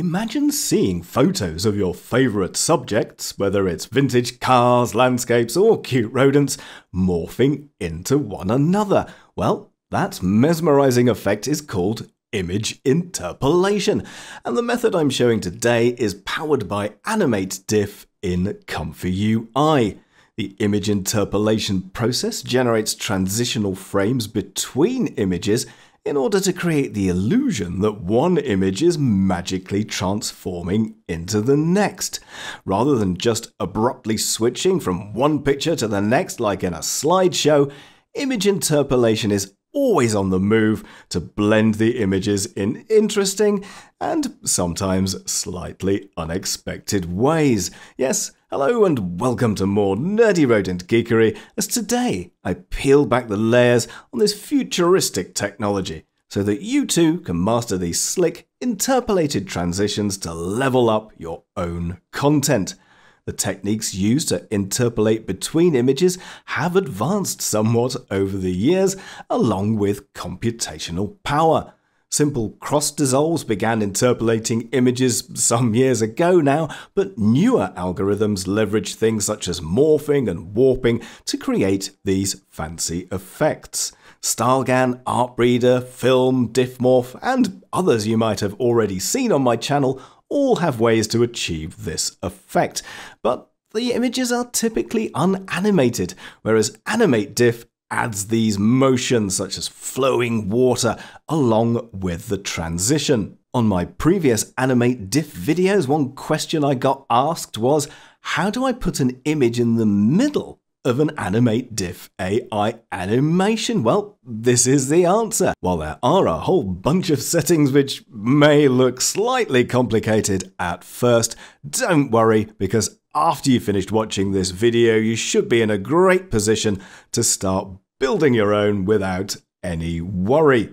Imagine seeing photos of your favourite subjects, whether it's vintage cars, landscapes, or cute rodents, morphing into one another. Well, that mesmerising effect is called image interpolation, and the method I'm showing today is powered by Animate Diff in Comfy UI. The image interpolation process generates transitional frames between images in order to create the illusion that one image is magically transforming into the next, rather than just abruptly switching from one picture to the next like in a slideshow. Image interpolation is always on the move to blend the images in interesting and sometimes slightly unexpected ways. Yes, hello and welcome to more Nerdy Rodent Geekery, as today I peel back the layers on this futuristic technology so that you too can master these slick, interpolated transitions to level up your own content. The techniques used to interpolate between images have advanced somewhat over the years, along with computational power. Simple cross dissolves began interpolating images some years ago now, but newer algorithms leverage things such as morphing and warping to create these fancy effects. StyleGAN, ArtBreeder, Film, DiffMorph, and others you might have already seen on my channel all have ways to achieve this effect, but the images are typically unanimated, whereas Animate Diff adds these motions such as flowing water along with the transition. On my previous Animate Diff videos, one question I got asked was, how do I put an image in the middle of an Animate Diff AI animation? Well, this is the answer. While there are a whole bunch of settings which may look slightly complicated at first, don't worry because after you've finished watching this video, you should be in a great position to start building your own without any worry.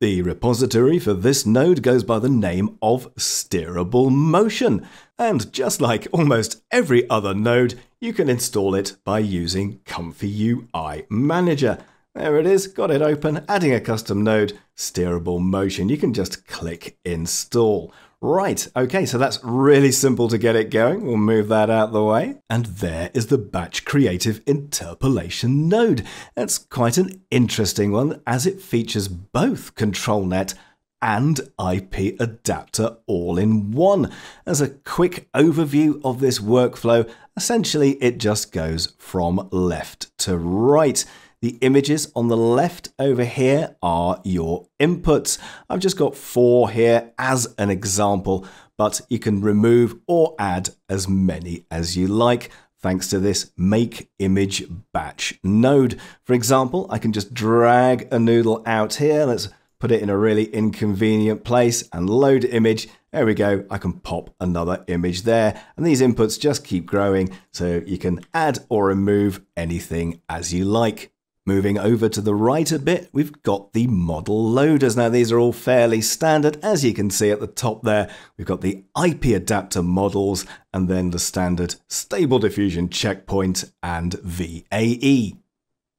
The repository for this node goes by the name of Steerable Motion, and just like almost every other node, you can install it by using Comfy UI Manager. There it is, got it open, adding a custom node, Steerable Motion. You can just click Install. Right, okay, so that's really simple to get it going. We'll move that out the way. And there is the Batch Creative Interpolation node. That's quite an interesting one as it features both ControlNet and IP adapter all in one. As a quick overview of this workflow, essentially it just goes from left to right. The images on the left over here are your inputs. I've just got four here as an example, but you can remove or add as many as you like thanks to this make image batch node. For example, I can just drag a noodle out here. Let's put it in a really inconvenient place and load image. There we go. I can pop another image there. And these inputs just keep growing so you can add or remove anything as you like. Moving over to the right a bit, we've got the model loaders. Now, these are all fairly standard. As you can see at the top there, we've got the IP adapter models and then the standard stable diffusion checkpoint and VAE.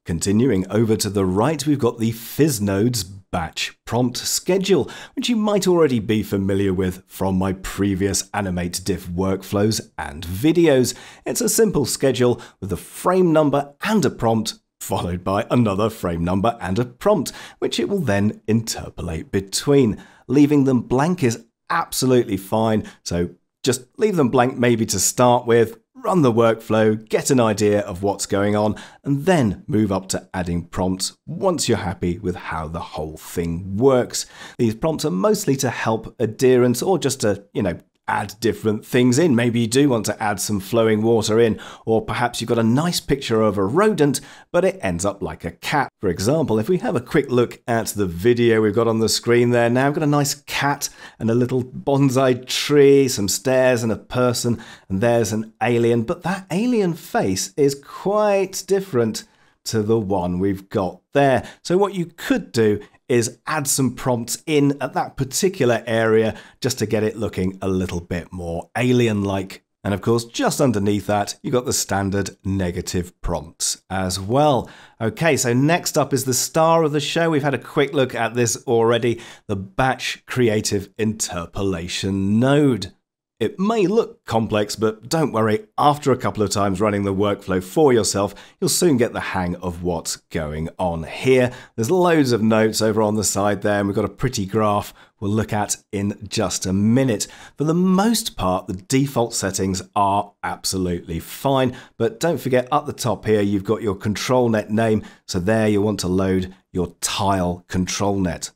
Continuing over to the right, we've got the FizzNodes batch prompt schedule, which you might already be familiar with from my previous Animate Diff workflows and videos. It's a simple schedule with a frame number and a prompt followed by another frame number and a prompt, which it will then interpolate between. Leaving them blank is absolutely fine, so just leave them blank maybe to start with, run the workflow, get an idea of what's going on, and then move up to adding prompts once you're happy with how the whole thing works. These prompts are mostly to help adherence or just to, you know, add different things in. Maybe you do want to add some flowing water in, or perhaps you've got a nice picture of a rodent, but it ends up like a cat. For example, if we have a quick look at the video we've got on the screen there now, I've got a nice cat and a little bonsai tree, some stairs and a person, and there's an alien, but that alien face is quite different to the one we've got there. So what you could do is add some prompts in at that particular area just to get it looking a little bit more alien like. And of course, just underneath that, you got the standard negative prompts as well. Okay, so next up is the star of the show. We've had a quick look at this already the batch creative interpolation node. It may look complex, but don't worry, after a couple of times running the workflow for yourself, you'll soon get the hang of what's going on here. There's loads of notes over on the side there, and we've got a pretty graph we'll look at in just a minute. For the most part, the default settings are absolutely fine, but don't forget up the top here, you've got your control net name, so there you want to load your tile control net.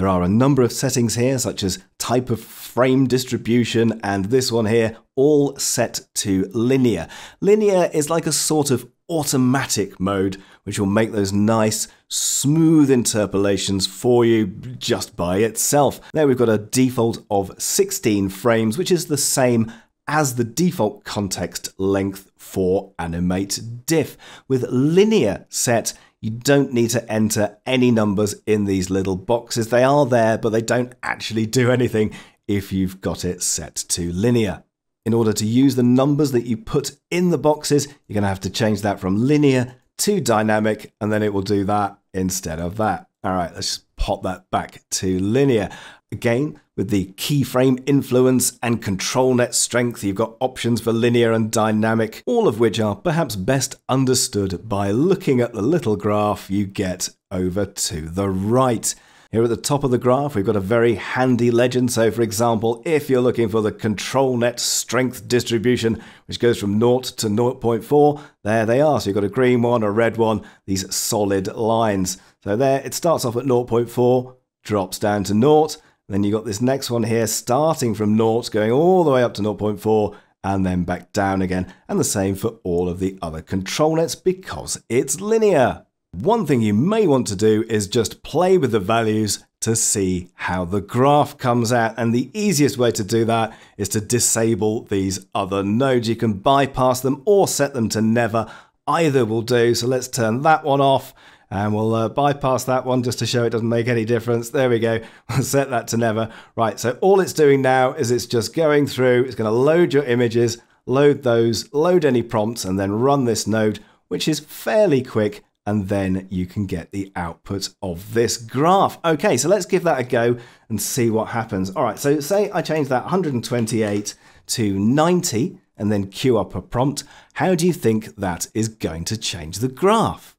There are a number of settings here, such as type of frame distribution and this one here, all set to linear. Linear is like a sort of automatic mode, which will make those nice, smooth interpolations for you just by itself. There we've got a default of 16 frames, which is the same as the default context length for Animate Diff. With linear set, you don't need to enter any numbers in these little boxes. They are there, but they don't actually do anything if you've got it set to linear. In order to use the numbers that you put in the boxes, you're going to have to change that from linear to dynamic, and then it will do that instead of that. All right, let's just pop that back to linear. Again, with the keyframe influence and control net strength, you've got options for linear and dynamic, all of which are perhaps best understood by looking at the little graph you get over to the right. Here at the top of the graph, we've got a very handy legend. So, for example, if you're looking for the control net strength distribution, which goes from 0 to 0.4, there they are. So, you've got a green one, a red one, these solid lines. So, there it starts off at 0.4, drops down to 0 then you got this next one here starting from naught, going all the way up to 0.4 and then back down again. And the same for all of the other control nets because it's linear. One thing you may want to do is just play with the values to see how the graph comes out. And the easiest way to do that is to disable these other nodes. You can bypass them or set them to never. Either will do. So let's turn that one off and we'll uh, bypass that one just to show it doesn't make any difference. There we go. We'll set that to never. Right, so all it's doing now is it's just going through, it's going to load your images, load those, load any prompts, and then run this node, which is fairly quick, and then you can get the output of this graph. Okay, so let's give that a go and see what happens. All right, so say I change that 128 to 90 and then queue up a prompt. How do you think that is going to change the graph?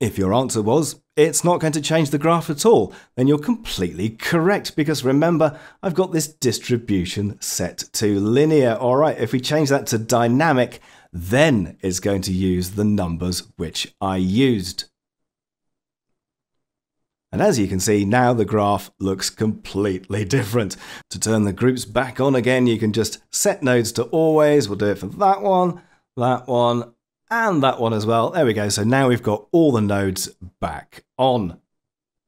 If your answer was, it's not going to change the graph at all, then you're completely correct because remember, I've got this distribution set to linear. All right, if we change that to dynamic, then it's going to use the numbers which I used. And as you can see, now the graph looks completely different. To turn the groups back on again, you can just set nodes to always. We'll do it for that one, that one, and that one as well. There we go. So now we've got all the nodes back on.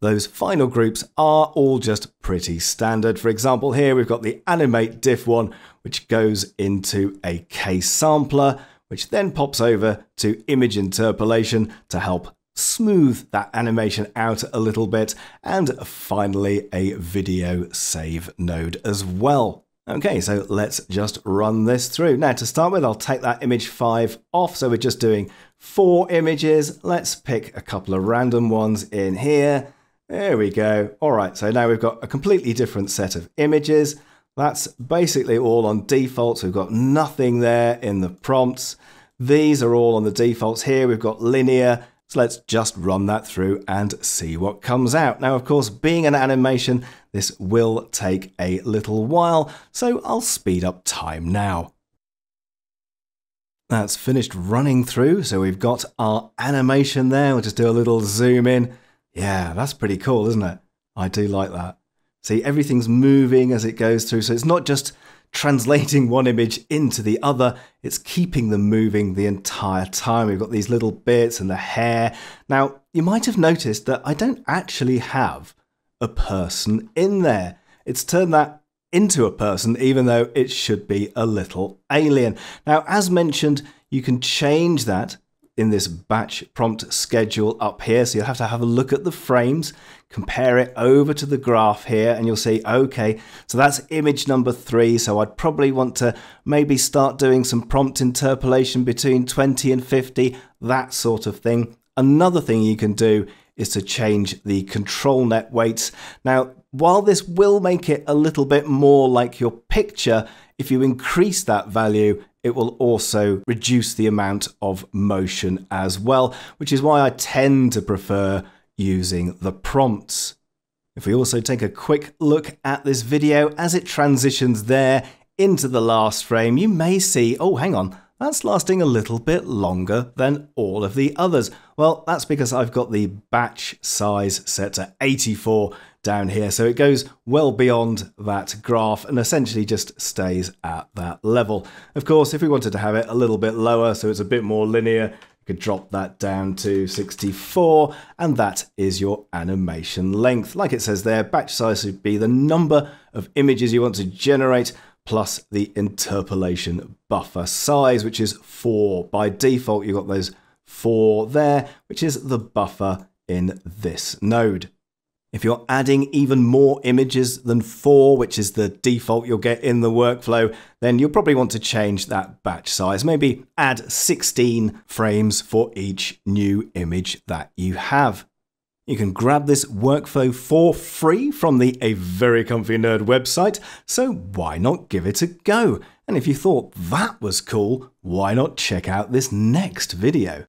Those final groups are all just pretty standard. For example, here we've got the animate diff one, which goes into a K sampler, which then pops over to image interpolation to help smooth that animation out a little bit, and finally a video save node as well. Okay, so let's just run this through. Now to start with, I'll take that image 5 off. So we're just doing four images. Let's pick a couple of random ones in here. There we go. All right, so now we've got a completely different set of images. That's basically all on defaults. We've got nothing there in the prompts. These are all on the defaults here. We've got linear so let's just run that through and see what comes out. Now, of course, being an animation, this will take a little while, so I'll speed up time now. That's finished running through, so we've got our animation there. We'll just do a little zoom in. Yeah, that's pretty cool, isn't it? I do like that. See, everything's moving as it goes through, so it's not just translating one image into the other. It's keeping them moving the entire time. We've got these little bits and the hair. Now, you might have noticed that I don't actually have a person in there. It's turned that into a person, even though it should be a little alien. Now, as mentioned, you can change that in this batch prompt schedule up here. So you'll have to have a look at the frames, compare it over to the graph here, and you'll see, okay, so that's image number three. So I'd probably want to maybe start doing some prompt interpolation between 20 and 50, that sort of thing. Another thing you can do is to change the control net weights. Now, while this will make it a little bit more like your picture, if you increase that value, it will also reduce the amount of motion as well, which is why I tend to prefer using the prompts. If we also take a quick look at this video as it transitions there into the last frame, you may see, oh, hang on, that's lasting a little bit longer than all of the others. Well, that's because I've got the batch size set to 84 down here. So it goes well beyond that graph and essentially just stays at that level. Of course, if we wanted to have it a little bit lower, so it's a bit more linear, you could drop that down to 64 and that is your animation length. Like it says there, batch size would be the number of images you want to generate plus the interpolation buffer size, which is four. By default, you've got those four there, which is the buffer in this node. If you're adding even more images than four, which is the default you'll get in the workflow, then you'll probably want to change that batch size. Maybe add 16 frames for each new image that you have. You can grab this workflow for free from the A Very Comfy Nerd website, so why not give it a go? And if you thought that was cool, why not check out this next video?